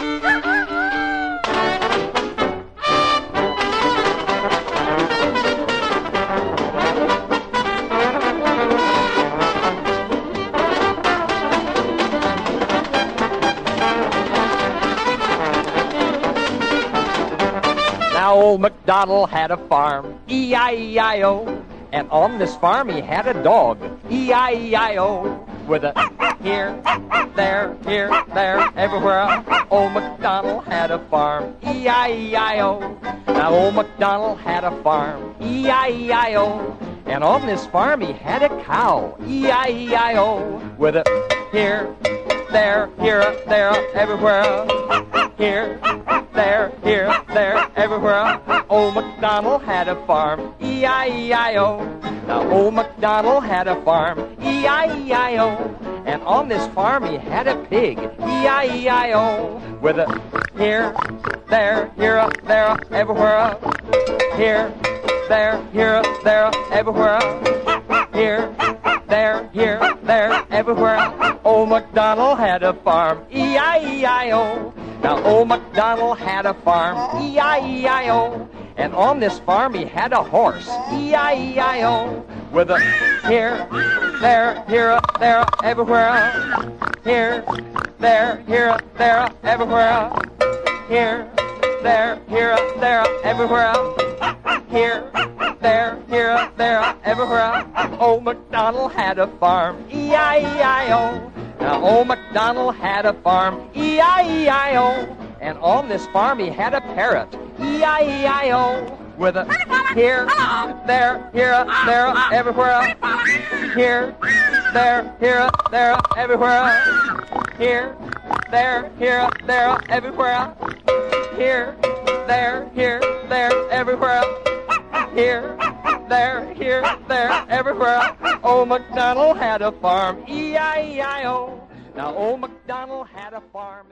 Now old MacDonald had a farm, E-I-E-I-O. And on this farm he had a dog, E-I-E-I-O. With a here, there, here, there, everywhere. Old MacDonald had a farm, E-I-E-I-O. Now old MacDonald had a farm, E-I-E-I-O. And on this farm he had a cow, E-I-E-I-O. With a here, there, here, there, everywhere. Here, there, here, there, everywhere. Old MacDonald had a farm, E-I-E-I-O. Now old MacDonald had a farm, E-I-E-I-O. And on this farm he had a pig, E-I-E-I-O. With a here, there, here, there, everywhere. Here, there, here, there, everywhere. Here, there, here, there, everywhere. Old MacDonald had a farm, E-I-E-I-O. Now old MacDonald had a farm, E-I-E-I-O. And on this farm he had a horse, E-I-E-I-O. With a here, there, here, there, everywhere. Here, there, here, there, everywhere. Here, there, here, there, everywhere. Here, there, here, there, everywhere. Oh, old MacDonald had a farm, E-I-E-I-O. Now oh, old MacDonald had a farm, E-I-E-I-O. And on this farm he had a parrot, E-I-E-I-O. With a here, there, here, there, everywhere. Here, there, here, there, everywhere. Here, there, here, there, everywhere. Here, there, here, there, everywhere. Here, there, here, there, everywhere. Old MacDonald had a farm, E-I-E-I-O. Now old MacDonald had a farm.